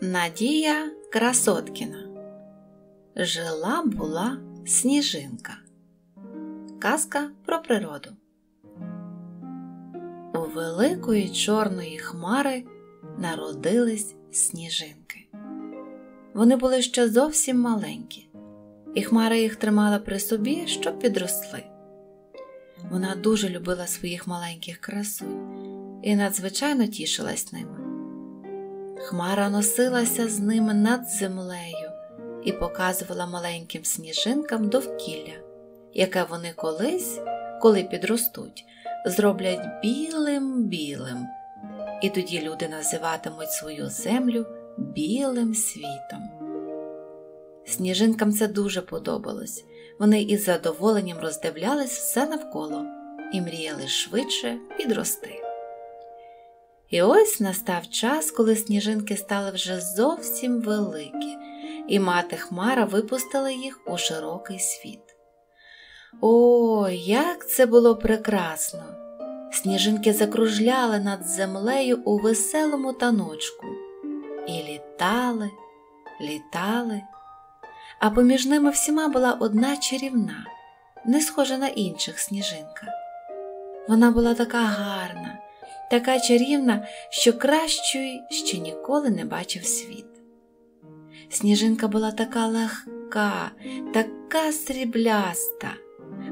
Надія Красоткіна Жила була сніжинка. Казка про природу. У великої чорної хмари народились сніжинки. Вони були ще зовсім маленькі, і хмара їх тримала при собі, щоб підросли. Вона дуже любила своїх маленьких красунь і надзвичайно тішилась ними. Хмара носилася з ними над землею і показувала маленьким сніжинкам довкілля, яке вони колись, коли підростуть, зроблять білим-білим, і тоді люди називатимуть свою землю білим світом. Сніжинкам це дуже подобалось. Вони із задоволенням роздивлялись все навколо і мріяли швидше підрости. І ось настав час, коли сніжинки стали вже зовсім великі, і мати Хмара випустила їх у широкий світ. О, як це було прекрасно! Сніжинки закружляли над землею у веселому таночку і літали, літали, а поміж ними всіма була одна чарівна, не схожа на інших сніжинка. Вона була така гарна така чарівна, що кращої ще ніколи не бачив світ. Сніжинка була така легка, така срібляста.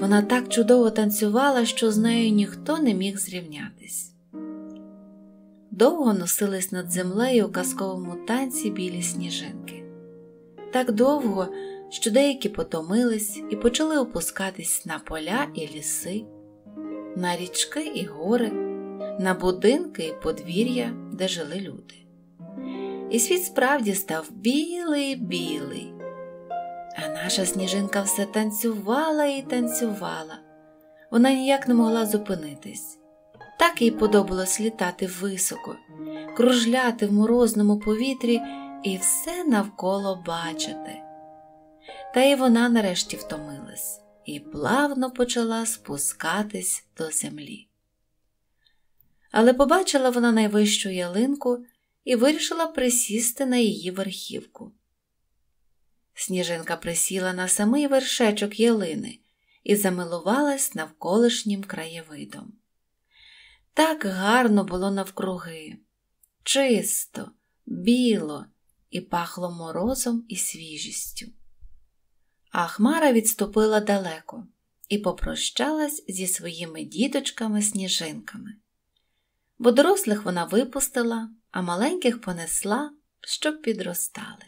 Вона так чудово танцювала, що з нею ніхто не міг зрівнятись. Довго носились над землею у казковому танці білі сніжинки. Так довго, що деякі потомились і почали опускатись на поля і ліси, на річки і гори на будинки і подвір'я, де жили люди. І світ справді став білий-білий. А наша сніжинка все танцювала і танцювала. Вона ніяк не могла зупинитись. Так їй подобалось літати високо, кружляти в морозному повітрі і все навколо бачити. Та й вона нарешті втомилась і плавно почала спускатись до землі але побачила вона найвищу ялинку і вирішила присісти на її верхівку. Сніжинка присіла на самий вершечок ялини і замилувалась навколишнім краєвидом. Так гарно було навкруги, чисто, біло і пахло морозом і свіжістю. А Хмара відступила далеко і попрощалась зі своїми діточками-сніжинками бо дорослих вона випустила, а маленьких понесла, щоб підростали.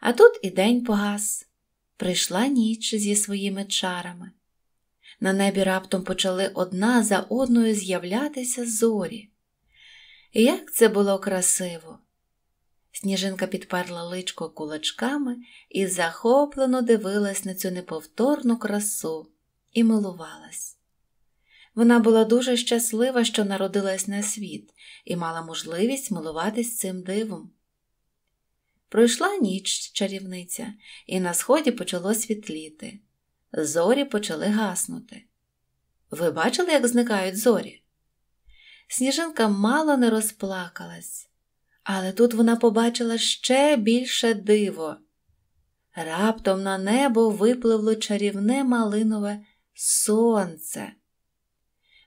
А тут і день погас, прийшла ніч зі своїми чарами. На небі раптом почали одна за одною з'являтися зорі. І як це було красиво! Сніжинка підперла личко кулачками і захоплено дивилась на цю неповторну красу і милувалась. Вона була дуже щаслива, що народилась на світ, і мала можливість милуватись цим дивом. Пройшла ніч чарівниця, і на сході почало світліти. Зорі почали гаснути. Ви бачили, як зникають зорі? Сніжинка мало не розплакалась, але тут вона побачила ще більше диво. Раптом на небо випливло чарівне малинове сонце.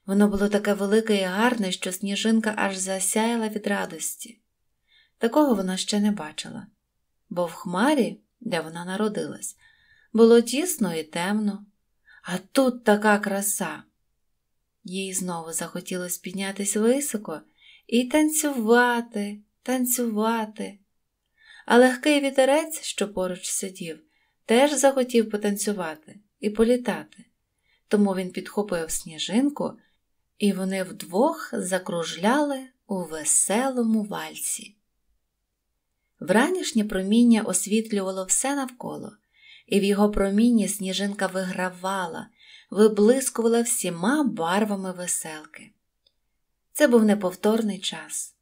Воно було таке велике і гарне, що сніжинка аж засяяла від радості. Такого вона ще не бачила, бо в хмарі, де вона народилась, було тісно і темно, а тут така краса. Їй знову захотілося піднятися високо і танцювати, танцювати. А легкий вітерець, що поруч сидів, теж захотів потанцювати і політати. Тому він підхопив сніжинку і вони вдвох закружляли у веселому вальсі. Вранішнє проміння освітлювало все навколо, і в його промінні сніжинка вигравала, виблискувала всіма барвами веселки. Це був неповторний час.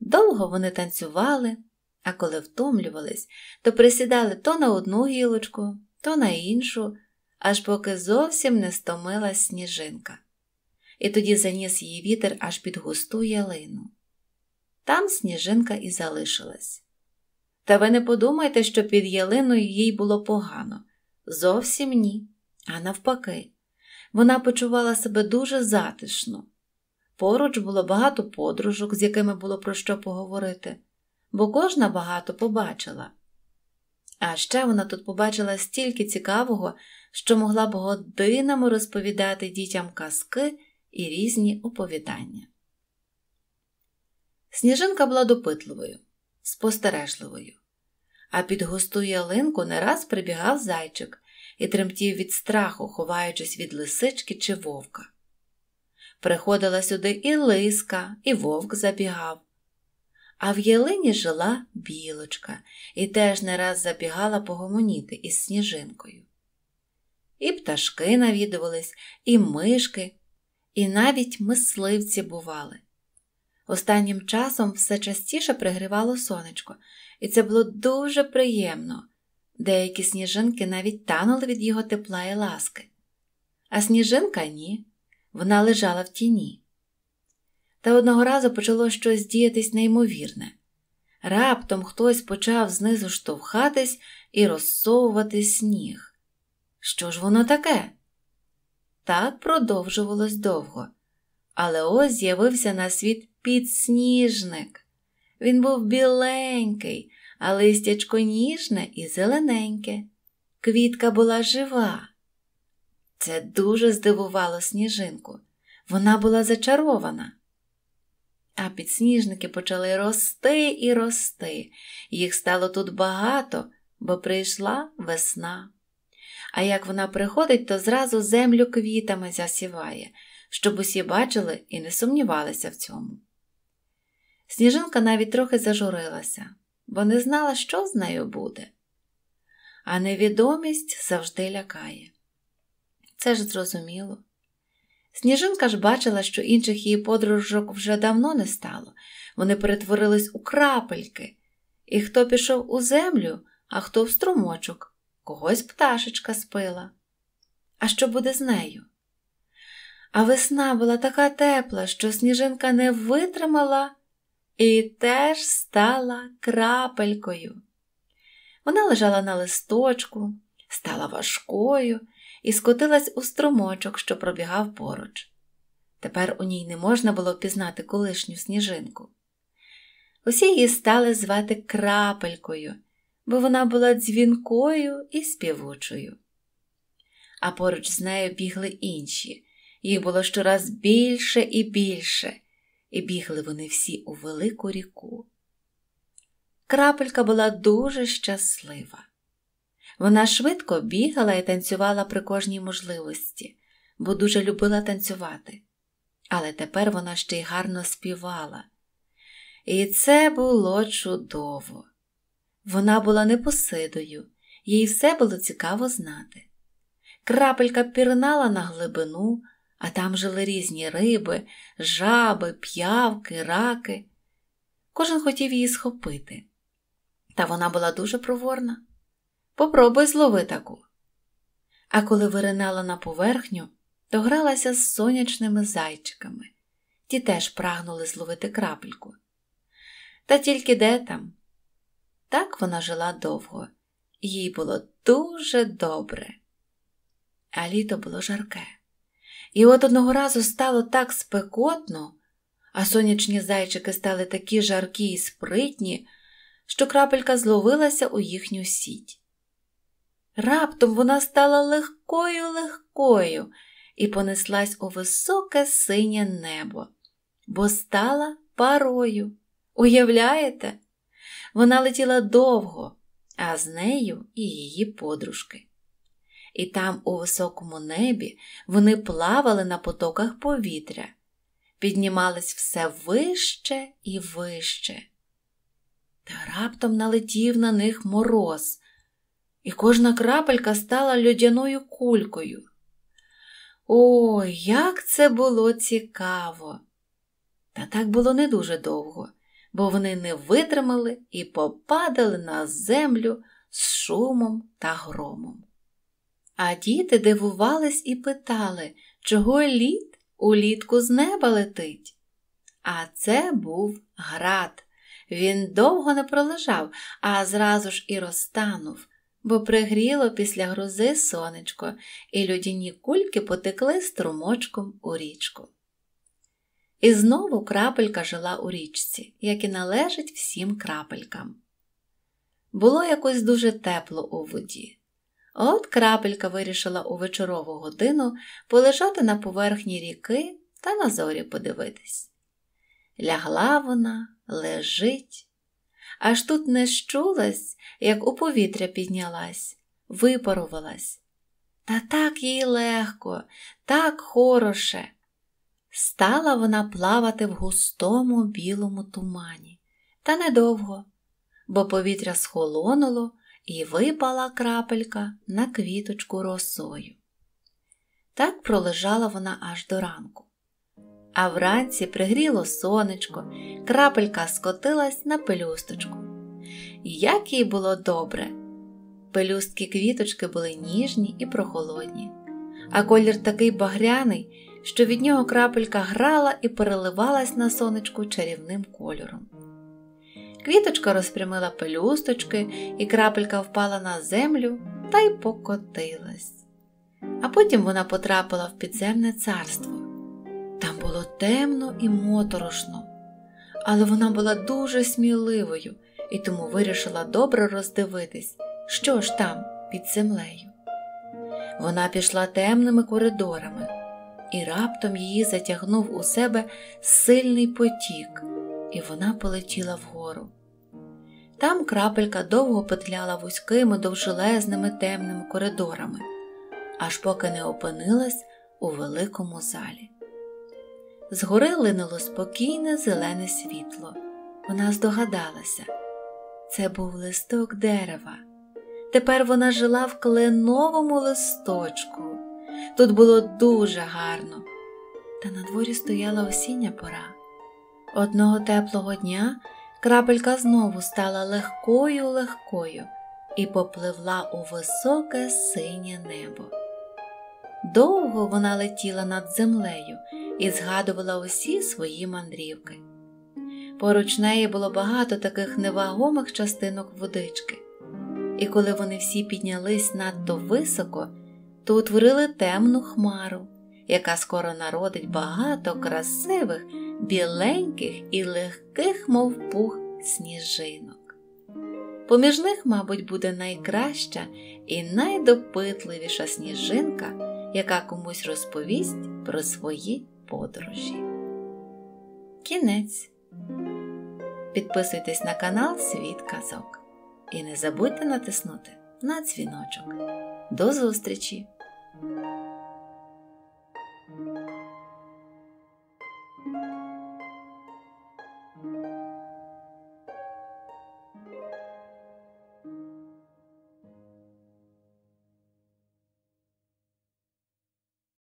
Довго вони танцювали, а коли втомлювались, то присідали то на одну гілочку, то на іншу, аж поки зовсім не стомилась сніжинка і тоді заніс її вітер аж під густу ялину. Там сніжинка і залишилась. Та ви не подумайте, що під ялиною їй було погано. Зовсім ні. А навпаки, вона почувала себе дуже затишно. Поруч було багато подружок, з якими було про що поговорити, бо кожна багато побачила. А ще вона тут побачила стільки цікавого, що могла б годинами розповідати дітям казки і різні оповідання. Сніжинка була допитливою, спостережливою, а під густу ялинку не раз прибігав зайчик і тремтів від страху, ховаючись від лисички чи вовка. Приходила сюди і лиска, і вовк забігав. А в ялині жила білочка і теж не раз забігала погомоніти із сніжинкою. І пташки навідувались, і мишки, і навіть мисливці бували. Останнім часом все частіше пригрівало сонечко, і це було дуже приємно. Деякі сніжинки навіть танули від його тепла і ласки. А сніжинка ні, вона лежала в тіні. Та одного разу почало щось діятись неймовірне. Раптом хтось почав знизу штовхатись і розсовувати сніг. Що ж воно таке? Так продовжувалось довго. Але ось з'явився на світ підсніжник. Він був біленький, а листячко ніжне і зелененьке. Квітка була жива. Це дуже здивувало сніжинку. Вона була зачарована. А підсніжники почали рости і рости. Їх стало тут багато, бо прийшла весна. А як вона приходить, то зразу землю квітами засіває, щоб усі бачили і не сумнівалися в цьому. Сніжинка навіть трохи зажурилася, бо не знала, що з нею буде. А невідомість завжди лякає. Це ж зрозуміло. Сніжинка ж бачила, що інших її подружок вже давно не стало, вони перетворились у крапельки, і хто пішов у землю, а хто в струмочок, когось пташечка спила. А що буде з нею? А весна була така тепла, що сніжинка не витримала і теж стала крапелькою. Вона лежала на листочку, стала важкою і скотилась у струмочок, що пробігав поруч. Тепер у ній не можна було впізнати колишню сніжинку. Усі її стали звати крапелькою, бо вона була дзвінкою і співучою. А поруч з нею бігли інші, їх було щораз більше і більше, і бігли вони всі у велику ріку. Крапелька була дуже щаслива. Вона швидко бігала і танцювала при кожній можливості, бо дуже любила танцювати. Але тепер вона ще й гарно співала. І це було чудово. Вона була непосидою, їй все було цікаво знати. Крапелька пірнала на глибину, а там жили різні риби, жаби, п'явки, раки. Кожен хотів її схопити. Та вона була дуже проворна. Попробуй злови таку. А коли виринала на поверхню, то гралася з сонячними зайчиками. Ті теж прагнули зловити крапельку. Та тільки де там? Так вона жила довго, їй було дуже добре. А літо було жарке. І от одного разу стало так спекотно, а сонячні зайчики стали такі жаркі і спритні, що крапелька зловилася у їхню сіть. Раптом вона стала легкою легкою і понеслась у високе синє небо, бо стала парою. Уявляєте? Вона летіла довго, а з нею і її подружки. І там, у високому небі, вони плавали на потоках повітря, піднімались все вище і вище. Та раптом налетів на них мороз і кожна крапелька стала льодяною кулькою. Ой, як це було цікаво! Та так було не дуже довго, бо вони не витримали і попадали на землю з шумом та громом. А діти дивувались і питали, чого лід улітку з неба летить. А це був град. Він довго не пролежав, а зразу ж і розтанув, бо пригріло після грози сонечко, і людяні кульки потекли струмочком у річку. І знову крапелька жила у річці, як і належить всім крапелькам. Було якось дуже тепло у воді. От крапелька вирішила у вечорову годину полежати на поверхні ріки та на зорі подивитись. Лягла вона, лежить, аж тут не щулась, як у повітря піднялась, випарувалась. Та так їй легко, так хороше. Стала вона плавати в густому білому тумані, та недовго, бо повітря схолонуло і випала крапелька на квіточку росою. Так пролежала вона аж до ранку. А вранці пригріло сонечко, крапелька скотилась на пелюсточку. Як їй було добре. Пелюстки квіточки були ніжні і прохолодні, а колір такий багряний що від нього крапелька грала і переливалась на сонечку чарівним кольором. Квіточка розпрямила пелюсточки, і крапелька впала на землю та й покотилась. А потім вона потрапила в підземне царство. Там було темно і моторошно, але вона була дуже сміливою і тому вирішила добре роздивитись, що ж там під землею. Вона пішла темними коридорами і раптом її затягнув у себе сильний потік, і вона полетіла вгору. Там крапелька довго петляла вузькими довжелезними темними коридорами, аж поки не опинилась у великому залі. Згори линуло спокійне зелене світло. Вона здогадалася це був листок дерева. Тепер вона жила в кленовому листочку. Тут було дуже гарно, та на дворі стояла осіння пора. Одного теплого дня крапелька знову стала легкою легкою і попливла у високе синє небо. Довго вона летіла над землею і згадувала усі свої мандрівки. Поруч неї було багато таких невагомих частинок водички, і коли вони всі піднялись надто високо, то утворили темну хмару, яка скоро народить багато красивих, біленьких і легких, мов пух, сніжинок. Поміж них, мабуть, буде найкраща і найдопитливіша сніжинка, яка комусь розповість про свої подорожі. Кінець. Підписуйтесь на канал Світ Казок і не забудьте натиснути на дзвіночок. До зустрічі!